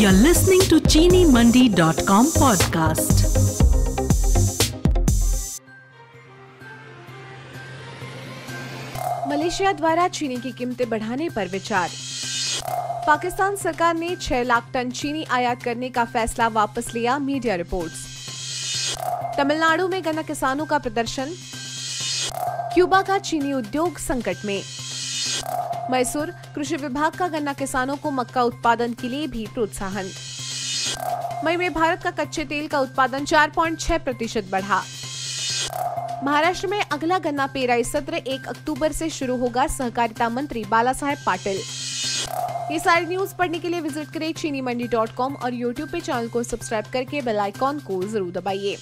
You're listening to ChiniMandi.com podcast. Malaysia द्वारा चीनी की कीमतें बढ़ाने पर विचार। पाकिस्तान सरकार ने 6 लाख टन चीनी आयात करने का फैसला वापस लिया मीडिया रिपोर्ट्स। तमिलनाडु में गन्ना किसानों का प्रदर्शन। क्यूबा का चीनी उद्योग संकट में। मैसूर कृषि विभाग का गन्ना किसानों को मक्का उत्पादन के लिए भी प्रोत्साहन। मई में भारत का कच्चे तेल का उत्पादन 4.6 प्रतिशत बढ़ा। महाराष्ट्र में अगला गन्ना पेराई सत्र 1 अक्टूबर से शुरू होगा, सहकारिता मंत्री बाला साहेब पाटिल। ये सारी न्यूज़ पढ़ने के लिए विज़िट करें चीनी मंडी डॉट कॉम और यूट्यूब पे चैनल को सब्सक्राइब करके बेल आइकॉन को ज़रूर दबाइए।